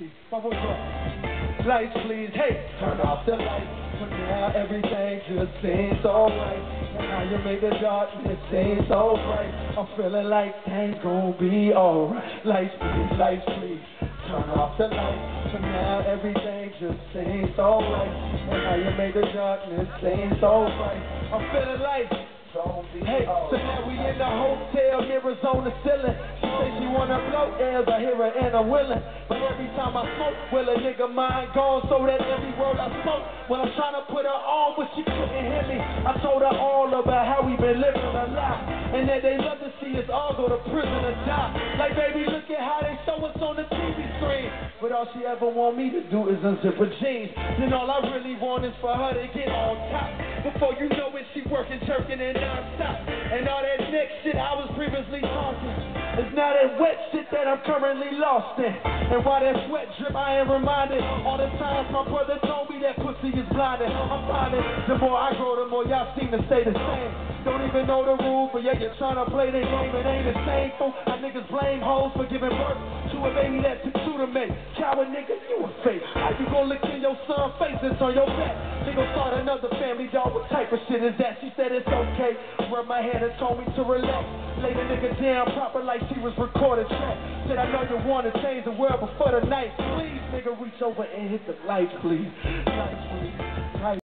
please. My voice up. Lights, please. Hey, turn off the lights. For now, everything just seems alright. Now you make the darkness seem so bright. I'm feeling like things gon' be alright. Lights, please. Lights, please. Turn off the lights. For now, everything just seems alright. And now you make the darkness seem so bright. I'm feeling like Hey, so now we in the hotel, mirrors on the ceiling. She say she wanna blow airs, I hear her and I'm willing. But every time I smoke, will a nigga mind gone so that every word I spoke, when I'm trying to put her on, but she couldn't hear me. I told her all about how we been living a lie, and that they love to see us all go to prison or die. Like, baby, look at how they show us on the TV screen. But all she ever want me to do is unzip her jeans. Then all I really want is for her to get on top. Before you know it, she working, jerking, and non-stop. And all that next shit I was previously talking. It's not that wet shit that I'm currently lost in. And while that sweat drip, I am reminded all the times my brother told me that pussy is blinded. I'm finding the more I grow, the more y'all seem to stay the same. Don't even know the rules, but yeah, you're trying to play the game. It ain't the same fool. I niggas blame hoes for giving birth to a baby that took two to make. Coward nigga, you a fake. How you gonna look in your son's face that's on your back? Nigga start another family, dog. What type of shit is that? She said it's okay. Rub my hand and told me to relax. Lay the nigga down proper like she was recording track. Said I know you wanna change the world before the night. Please, nigga, reach over and hit the lights, please. Lights, please.